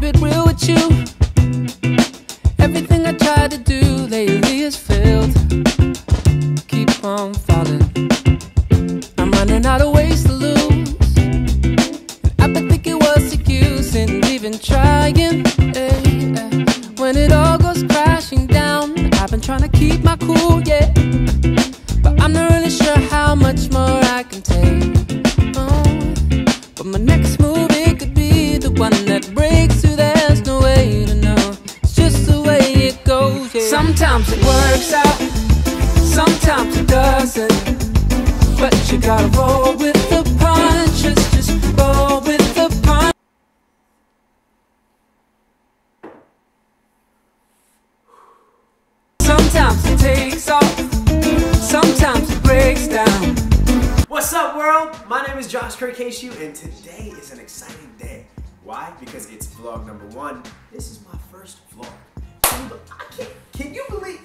keep it real with you. Everything I tried to do lately has failed. Keep on falling. I'm running out of ways to lose. I've been thinking what's the use in even trying. eh, eh. When it all goes crashing down, I've been trying to keep my cool, works out, sometimes it doesn't. But you gotta roll with the punches, just roll with the punches. Sometimes it takes off, sometimes it breaks down. What's up, world? My name is Josh Kurikeshu, and today is an exciting day. Why? Because it's vlog number one. This is my first vlog. Can you, believe?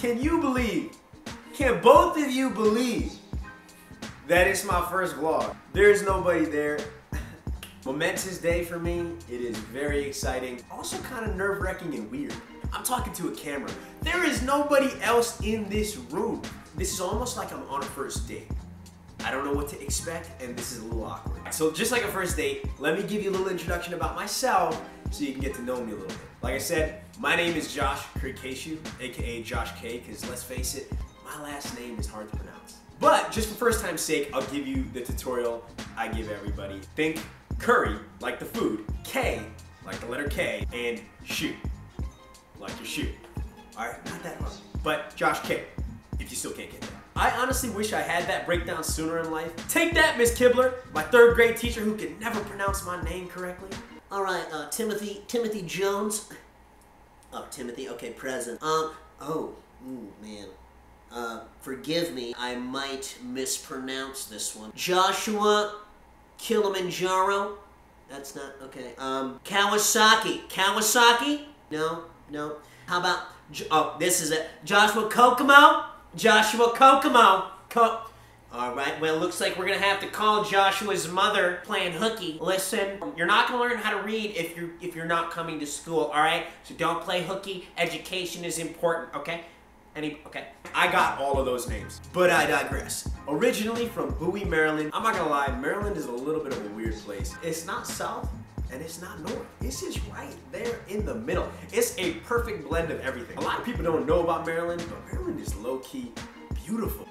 Can you believe? Can both of you believe that it's my first vlog? There's nobody there. Momentous day for me. It is very exciting. Also, kind of nerve wracking and weird. I'm talking to a camera. There is nobody else in this room. This is almost like I'm on a first date. I don't know what to expect, and this is a little awkward. So, just like a first date, let me give you a little introduction about myself so you can get to know me a little bit. Like I said, my name is Josh Kurikeshu, aka Josh K, because let's face it, my last name is hard to pronounce. But just for first time's sake, I'll give you the tutorial I give everybody. Think curry, like the food, K, like the letter K, and shoot, like your shoe. Alright, not that hard. But Josh K, if you still can't get that. I honestly wish I had that breakdown sooner in life. Take that, Miss Kibler, my third grade teacher who could never pronounce my name correctly. All right, uh, Timothy Timothy Jones. Oh, Timothy. Okay, present. Um. Oh, ooh, man. Uh, forgive me. I might mispronounce this one. Joshua Kilimanjaro. That's not okay. Um, Kawasaki. Kawasaki. No, no. How about? Oh, this is it. Joshua Kokomo. Joshua Kokomo. All right. Well, it looks like we're gonna have to call Joshua's mother playing hooky. Listen, you're not gonna learn how to read if you're if you're not coming to school. All right. So don't play hooky. Education is important. Okay. Any? Okay. I got all of those names, but I digress. Originally from Bowie, Maryland. I'm not gonna lie, Maryland is a little bit of a weird place. It's not south and it's not north. It's just right there in the middle. It's a perfect blend of everything. A lot of people don't know about Maryland, but Maryland is low key beautiful.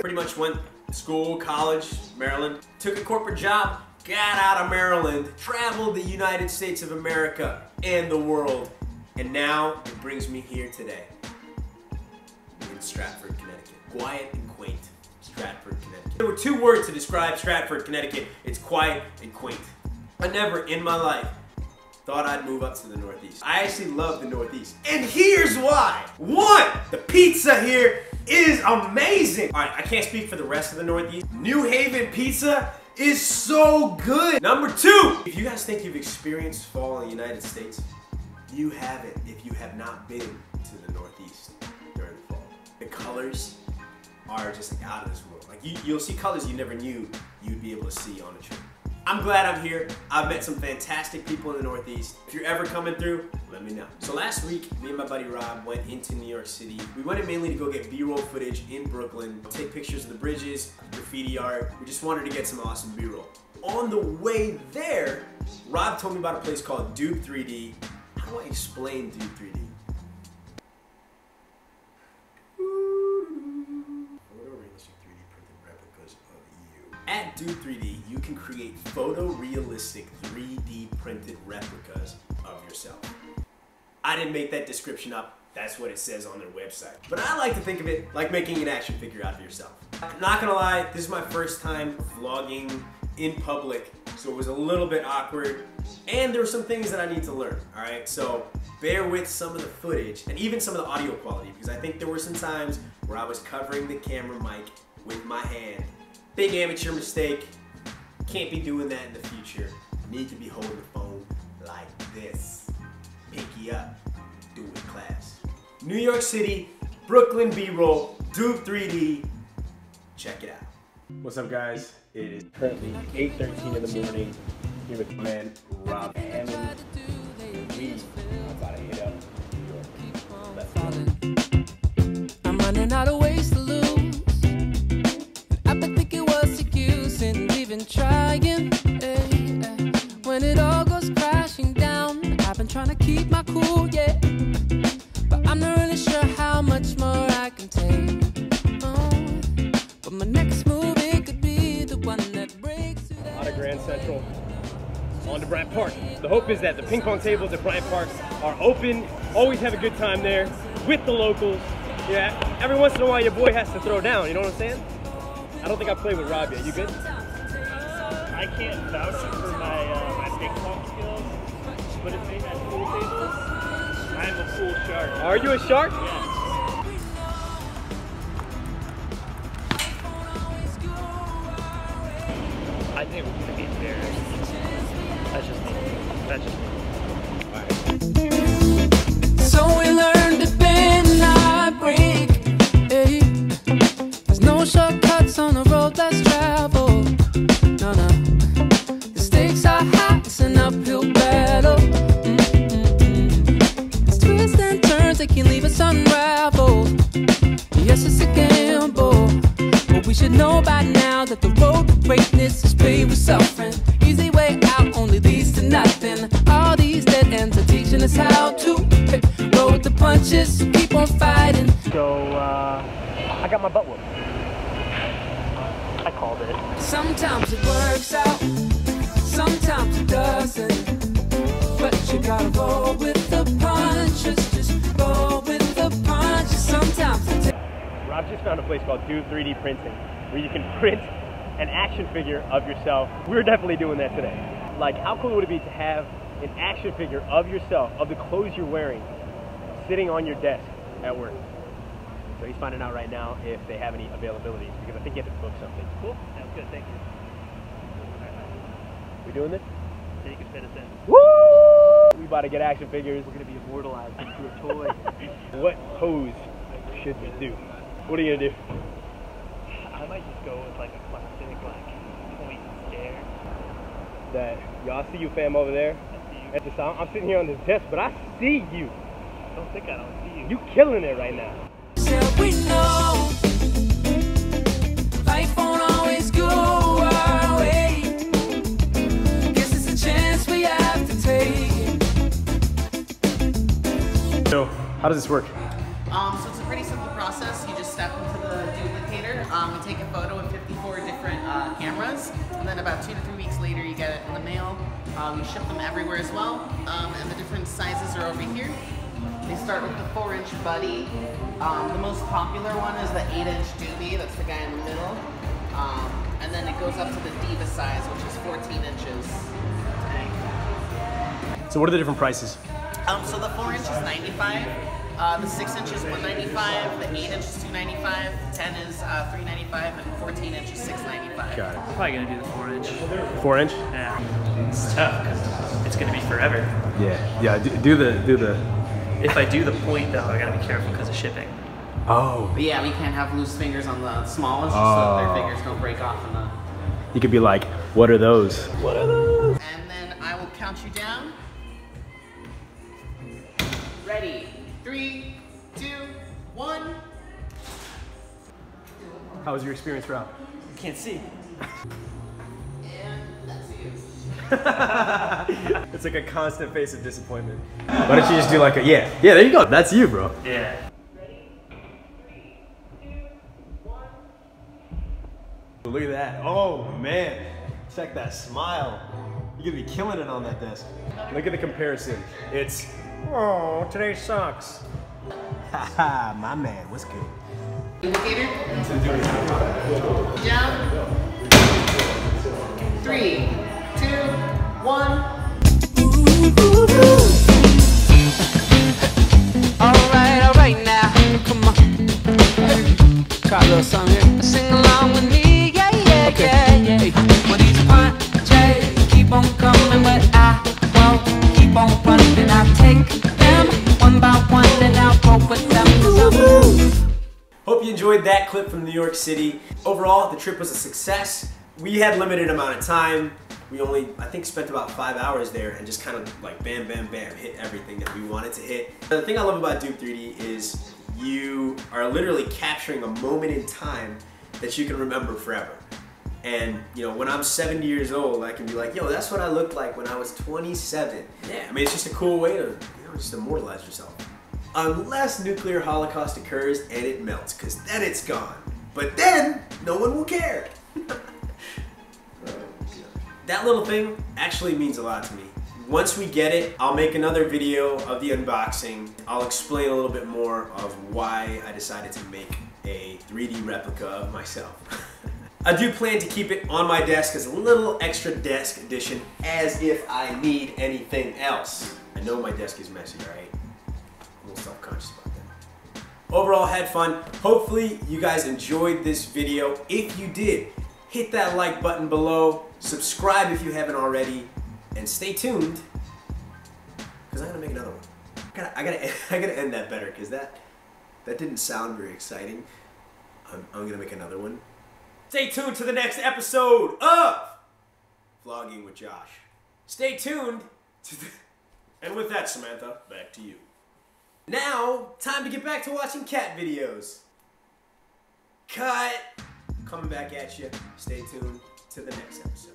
Pretty much went school, college, Maryland, took a corporate job, got out of Maryland, traveled the United States of America and the world, and now it brings me here today in Stratford, Connecticut. Quiet and quaint. Stratford, Connecticut. There were two words to describe Stratford, Connecticut. It's quiet and quaint. I never in my life thought I'd move up to the Northeast. I actually love the Northeast. And here's why. One, the pizza here is amazing. All right, I can't speak for the rest of the Northeast. New Haven pizza is so good. Number two, if you guys think you've experienced fall in the United States, you haven't if you have not been to the Northeast during the fall. The colors are just out of this world. Like you, you'll see colors you never knew you'd be able to see on a trip. I'm glad I'm here. I've met some fantastic people in the Northeast. If you're ever coming through, let me know. So last week, me and my buddy Rob went into New York City. We went in mainly to go get B-roll footage in Brooklyn, take pictures of the bridges, graffiti art. We just wanted to get some awesome B-roll. On the way there, Rob told me about a place called Doob 3D. How do I explain Doob 3D? Photorealistic 3D printed replicas of you. At Doob 3D, you can create photorealistic 3D printed replicas of yourself. I didn't make that description up. That's what it says on their website. But I like to think of it like making an action figure out of yourself. Not gonna lie, this is my first time vlogging in public, so it was a little bit awkward. And there were some things that I need to learn, all right? So bear with some of the footage and even some of the audio quality because I think there were some times where I was covering the camera mic with my hand. Big amateur mistake. Can't be doing that in the future. Need to be holding the phone like this. Pinky up. Do it class. New York City, Brooklyn B-roll, Doob 3D. Check it out. What's up, guys? It is currently 8:13 in the morning. Here with my man Rob Hammond. We about to hit up New York. Let's go. falling. I'm running out of ways in even trying. eh, eh. When it all goes crashing down, I've been trying to keep my cool, yeah. But I'm not really sure how much more I can take. Oh, but my next move it could be the one that breaks out of Grand Central on to Bryant Park. The hope is that the ping pong tables at Bryant Park are open. Always have a good time there with the locals. Yeah, every once in a while your boy has to throw down. You know what I'm saying? I don't think I played with Rob yet. You good? I can't vouch for my uh, my ping pong skills, but if they had pool tables, I'm a pool shark. Are you a shark? I we should know by now that the road to greatness is paved with suffering. Easy way out only leads to nothing. All these dead ends are teaching us how to roll with the punches, keep on fighting. So uh, I got my butt whooped. I called it. Sometimes it works out, sometimes it doesn't. But you gotta roll with the punches, just roll Rob just found a place called Doob 3D Printing where you can print an action figure of yourself. We're definitely doing that today. Like, how cool would it be to have an action figure of yourself, of the clothes you're wearing, sitting on your desk at work? So he's finding out right now if they have any availabilities because I think you have to book something. Cool. Sounds good. Thank you. We doing this? So you can fit us in. Woo! We about to get action figures. We're gonna be immortalized into a toy. What pose should we do? What are you gonna do? I might just go with like a classic like point stare. That y'all see you fam over there? I see you. At the sound, I'm sitting here on this desk, but I see you. Don't think I don't see you. You killing it right now. We know life won't always go our way. Guess it's a chance we have to take. So, how does this work? About two to three weeks later, you get it in the mail. Uh, we ship them everywhere as well, um, and the different sizes are over here. They start with the four-inch buddy. Um, the most popular one is the eight-inch doobie. That's the guy in the middle. Um, and then it goes up to the diva size, which is 14 inches. So, what are the different prices? Um, so the four inch is 95, uh, the six inch is 195, the eight inch is 295, 10 is uh, 395, and 14 inch is 695. Got I'm probably gonna do the four inch. Four inch? Yeah. It's tough because it's gonna be forever. Yeah, yeah. Do, do the do the. If I do the point though, I gotta be careful because of shipping. Oh, But yeah, we can't have loose fingers on the smallest, just so that Oh. their fingers don't break off in the. you could be like, what are those? What are those? And then I will count you down. Ready? Three, two, one. How was your experience, Rob? You can't see. And that's you. It's like a constant face of disappointment. Why don't you just do like a yeah, yeah? There you go. That's you, bro. Yeah. Look at that. Oh man. Check that smile. You're gonna be killing it on that desk. Look at the comparison. It's oh today sucks. Haha, my man, what's good? Indicator. Down. Three, Hope you enjoyed that clip from New York City. Overall, the trip was a success. We had limited amount of time. We only, I think, spent about five hours there and just kind of like bam, bam, bam, hit everything that we wanted to hit. The thing I love about Doob 3D is you are literally capturing a moment in time that you can remember forever. And you know, when I'm 70 years old, I can be like, yo, that's what I looked like when I was 27. Yeah, I mean, it's just a cool way to, you know, just immortalize yourself. Unless nuclear holocaust occurs and it melts, because then it's gone. But then, no one will care. that little thing actually means a lot to me. Once we get it, I'll make another video of the unboxing. I'll explain a little bit more of why I decided to make a 3D replica of myself. I do plan to keep it on my desk as a little extra desk addition as if I need anything else. I know my desk is messy, right? About that. Overall, had fun. Hopefully, you guys enjoyed this video. If you did, hit that like button below, subscribe if you haven't already, and stay tuned, because I'm gonna make another one. I gotta, I gotta, I gotta end that better, because that, that didn't sound very exciting. I'm, I'm gonna make another one. Stay tuned to the next episode of Vlogging with Josh. Stay tuned to the... And with that, Samantha, back to you. Now, time to get back to watching cat videos. Cut! Coming back at you. Stay tuned to the next episode.